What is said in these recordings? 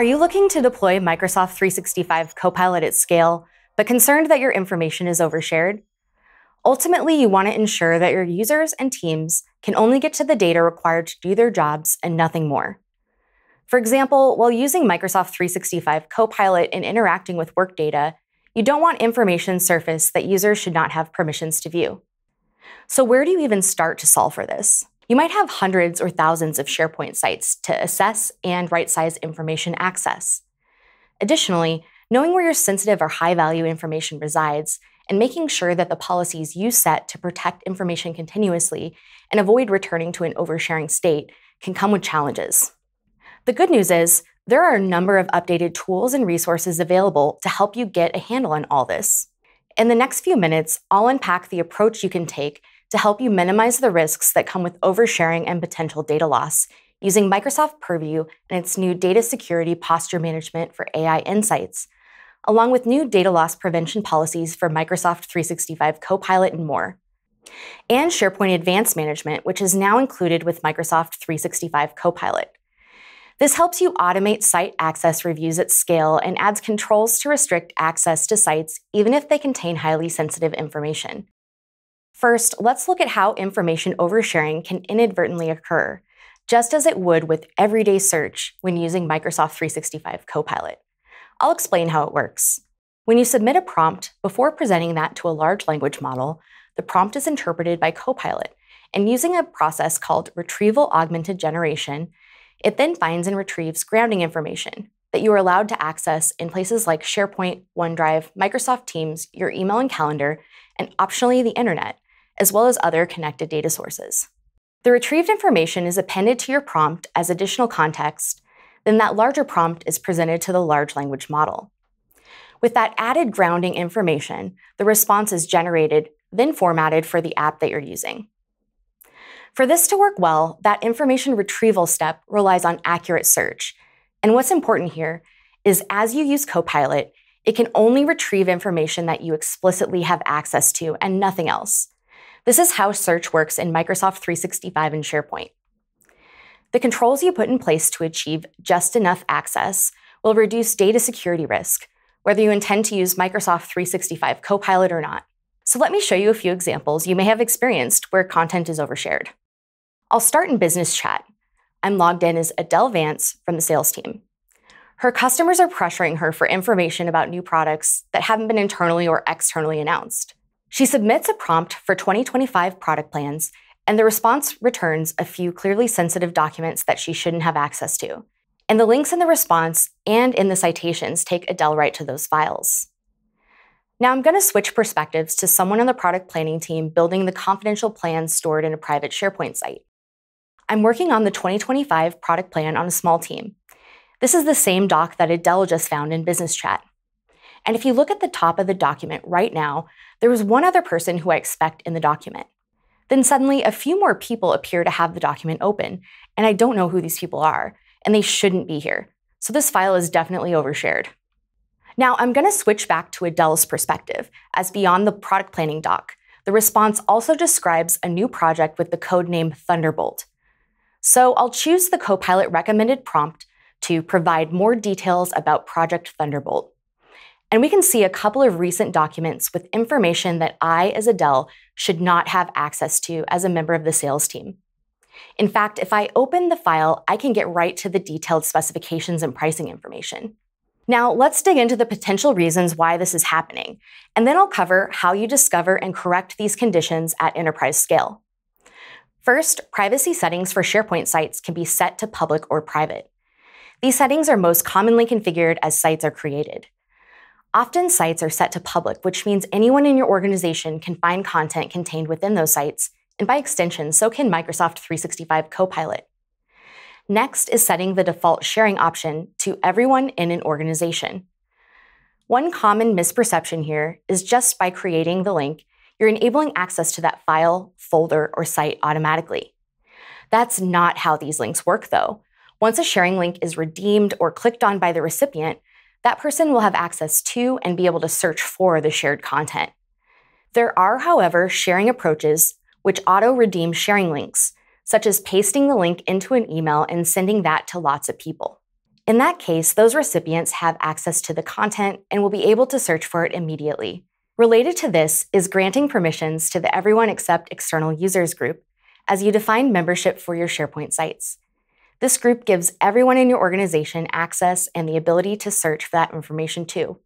Are you looking to deploy Microsoft 365 Copilot at scale, but concerned that your information is overshared? Ultimately, you want to ensure that your users and teams can only get to the data required to do their jobs and nothing more. For example, while using Microsoft 365 Copilot and interacting with work data, you don't want information surface that users should not have permissions to view. So where do you even start to solve for this? You might have hundreds or thousands of SharePoint sites to assess and right-size information access. Additionally, knowing where your sensitive or high-value information resides and making sure that the policies you set to protect information continuously and avoid returning to an oversharing state can come with challenges. The good news is, there are a number of updated tools and resources available to help you get a handle on all this. In the next few minutes, I'll unpack the approach you can take to help you minimize the risks that come with oversharing and potential data loss using Microsoft Purview and its new data security posture management for AI insights, along with new data loss prevention policies for Microsoft 365 Copilot and more. And SharePoint Advanced Management, which is now included with Microsoft 365 Copilot. This helps you automate site access reviews at scale and adds controls to restrict access to sites even if they contain highly sensitive information. First, let's look at how information oversharing can inadvertently occur, just as it would with everyday search when using Microsoft 365 Copilot. I'll explain how it works. When you submit a prompt before presenting that to a large language model, the prompt is interpreted by Copilot, and using a process called retrieval augmented generation, it then finds and retrieves grounding information that you are allowed to access in places like SharePoint, OneDrive, Microsoft Teams, your email and calendar, and optionally the internet, as well as other connected data sources. The retrieved information is appended to your prompt as additional context, then that larger prompt is presented to the large language model. With that added grounding information, the response is generated, then formatted for the app that you're using. For this to work well, that information retrieval step relies on accurate search. And what's important here is as you use Copilot, it can only retrieve information that you explicitly have access to and nothing else. This is how search works in Microsoft 365 and SharePoint. The controls you put in place to achieve just enough access will reduce data security risk, whether you intend to use Microsoft 365 Copilot or not. So let me show you a few examples you may have experienced where content is overshared. I'll start in business chat. I'm logged in as Adele Vance from the sales team. Her customers are pressuring her for information about new products that haven't been internally or externally announced. She submits a prompt for 2025 product plans, and the response returns a few clearly sensitive documents that she shouldn't have access to. And the links in the response and in the citations take Adele right to those files. Now I'm going to switch perspectives to someone on the product planning team building the confidential plans stored in a private SharePoint site. I'm working on the 2025 product plan on a small team. This is the same doc that Adele just found in Business Chat. And if you look at the top of the document right now, there was one other person who I expect in the document. Then suddenly, a few more people appear to have the document open, and I don't know who these people are, and they shouldn't be here. So this file is definitely overshared. Now, I'm going to switch back to Adele's perspective, as beyond the product planning doc, the response also describes a new project with the code name Thunderbolt. So I'll choose the Copilot recommended prompt to provide more details about Project Thunderbolt. And we can see a couple of recent documents with information that I, as Adele, should not have access to as a member of the sales team. In fact, if I open the file, I can get right to the detailed specifications and pricing information. Now, let's dig into the potential reasons why this is happening, and then I'll cover how you discover and correct these conditions at enterprise scale. First, privacy settings for SharePoint sites can be set to public or private. These settings are most commonly configured as sites are created. Often sites are set to public, which means anyone in your organization can find content contained within those sites, and by extension, so can Microsoft 365 Copilot. Next is setting the default sharing option to everyone in an organization. One common misperception here is just by creating the link, you're enabling access to that file, folder, or site automatically. That's not how these links work, though. Once a sharing link is redeemed or clicked on by the recipient, that person will have access to and be able to search for the shared content. There are, however, sharing approaches which auto redeem sharing links, such as pasting the link into an email and sending that to lots of people. In that case, those recipients have access to the content and will be able to search for it immediately. Related to this is granting permissions to the Everyone Except External Users group as you define membership for your SharePoint sites. This group gives everyone in your organization access and the ability to search for that information too.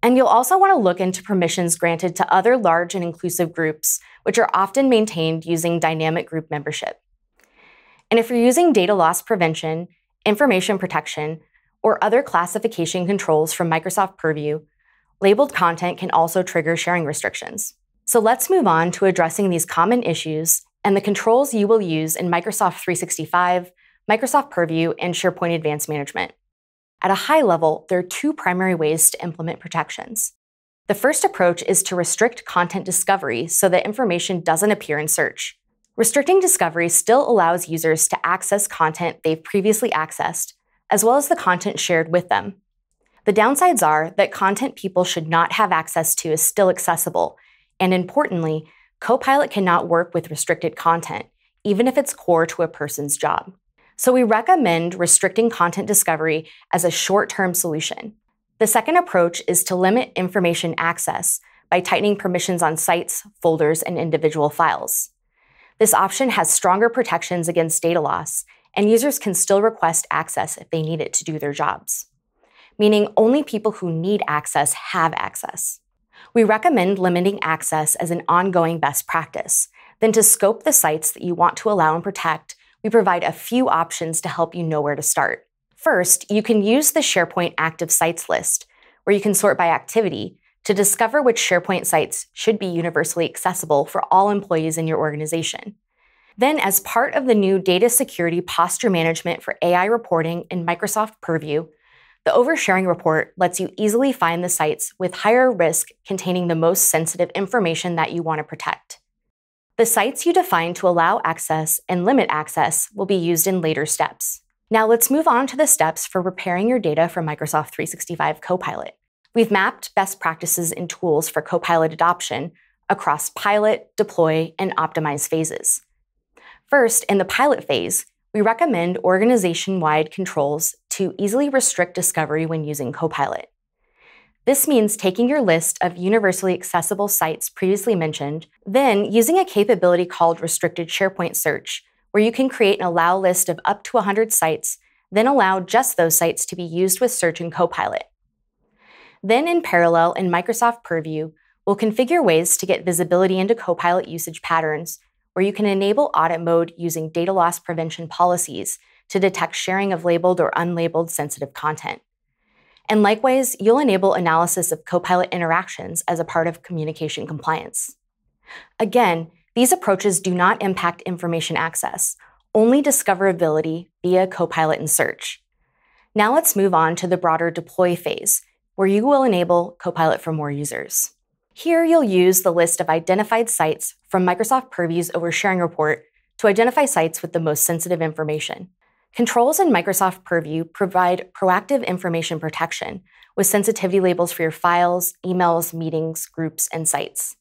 And you'll also want to look into permissions granted to other large and inclusive groups, which are often maintained using dynamic group membership. And if you're using data loss prevention, information protection, or other classification controls from Microsoft Purview, labeled content can also trigger sharing restrictions. So let's move on to addressing these common issues and the controls you will use in Microsoft 365, Microsoft Purview, and SharePoint Advanced Management. At a high level, there are two primary ways to implement protections. The first approach is to restrict content discovery so that information doesn't appear in search. Restricting discovery still allows users to access content they've previously accessed, as well as the content shared with them. The downsides are that content people should not have access to is still accessible, and importantly, Copilot cannot work with restricted content, even if it's core to a person's job. So we recommend restricting content discovery as a short term solution. The second approach is to limit information access by tightening permissions on sites, folders, and individual files. This option has stronger protections against data loss, and users can still request access if they need it to do their jobs, meaning only people who need access have access. We recommend limiting access as an ongoing best practice, then to scope the sites that you want to allow and protect we provide a few options to help you know where to start. First, you can use the SharePoint Active Sites list, where you can sort by activity to discover which SharePoint sites should be universally accessible for all employees in your organization. Then, as part of the new Data Security Posture Management for AI reporting in Microsoft Purview, the oversharing report lets you easily find the sites with higher risk containing the most sensitive information that you want to protect. The sites you define to allow access and limit access will be used in later steps. Now let's move on to the steps for preparing your data for Microsoft 365 Copilot. We've mapped best practices and tools for Copilot adoption across pilot, deploy, and optimize phases. First, in the pilot phase, we recommend organization wide controls to easily restrict discovery when using Copilot. This means taking your list of universally accessible sites previously mentioned, then using a capability called Restricted SharePoint Search, where you can create an allow list of up to 100 sites, then allow just those sites to be used with Search and Copilot. Then, in parallel, in Microsoft Purview, we'll configure ways to get visibility into Copilot usage patterns, where you can enable audit mode using data loss prevention policies to detect sharing of labeled or unlabeled sensitive content. And likewise, you'll enable analysis of Copilot interactions as a part of communication compliance. Again, these approaches do not impact information access, only discoverability via Copilot and search. Now let's move on to the broader deploy phase, where you will enable Copilot for more users. Here, you'll use the list of identified sites from Microsoft Purview's oversharing report to identify sites with the most sensitive information. Controls in Microsoft Purview provide proactive information protection with sensitivity labels for your files, emails, meetings, groups, and sites.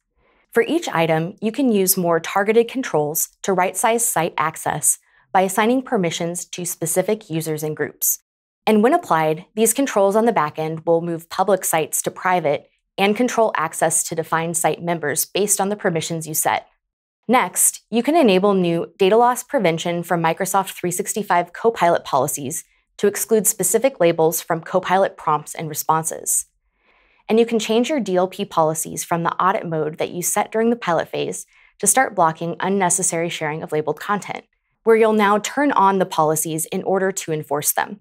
For each item, you can use more targeted controls to right size site access by assigning permissions to specific users and groups. And when applied, these controls on the backend will move public sites to private and control access to defined site members based on the permissions you set. Next, you can enable new data loss prevention from Microsoft 365 Copilot policies to exclude specific labels from Copilot prompts and responses. And you can change your DLP policies from the audit mode that you set during the pilot phase to start blocking unnecessary sharing of labeled content, where you'll now turn on the policies in order to enforce them.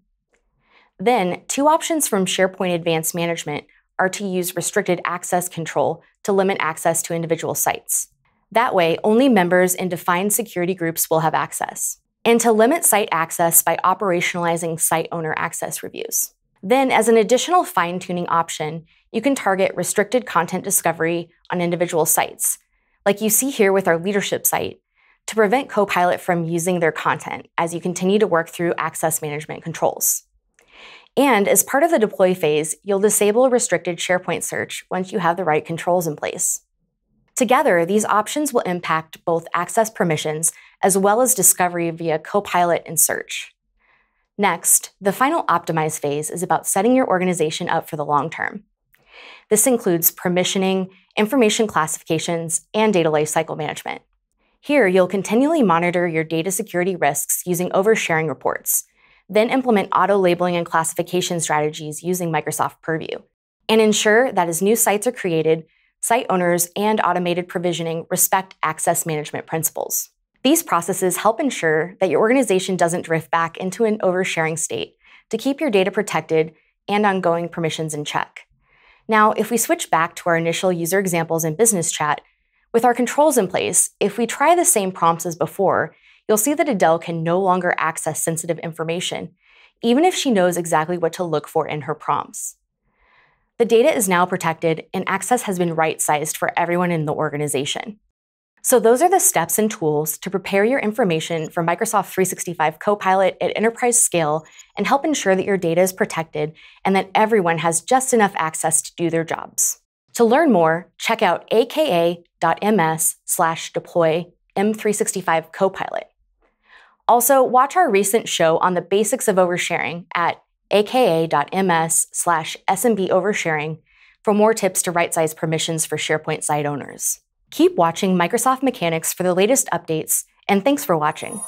Then, two options from SharePoint Advanced Management are to use restricted access control to limit access to individual sites. That way, only members in defined security groups will have access. And to limit site access by operationalizing site owner access reviews. Then, as an additional fine tuning option, you can target restricted content discovery on individual sites, like you see here with our leadership site, to prevent Copilot from using their content as you continue to work through access management controls. And as part of the deploy phase, you'll disable restricted SharePoint search once you have the right controls in place. Together, these options will impact both access permissions as well as discovery via Copilot and search. Next, the final optimize phase is about setting your organization up for the long term. This includes permissioning, information classifications, and data lifecycle management. Here, you'll continually monitor your data security risks using oversharing reports, then implement auto labeling and classification strategies using Microsoft Purview, and ensure that as new sites are created, site owners and automated provisioning respect access management principles. These processes help ensure that your organization doesn't drift back into an oversharing state to keep your data protected and ongoing permissions in check. Now, if we switch back to our initial user examples in Business Chat, with our controls in place, if we try the same prompts as before, you'll see that Adele can no longer access sensitive information, even if she knows exactly what to look for in her prompts. The data is now protected and access has been right sized for everyone in the organization. So, those are the steps and tools to prepare your information for Microsoft 365 Copilot at enterprise scale and help ensure that your data is protected and that everyone has just enough access to do their jobs. To learn more, check out aka.ms slash deploy M365 Copilot. Also, watch our recent show on the basics of oversharing at aka.ms slash SMB oversharing for more tips to right size permissions for SharePoint site owners. Keep watching Microsoft Mechanics for the latest updates, and thanks for watching.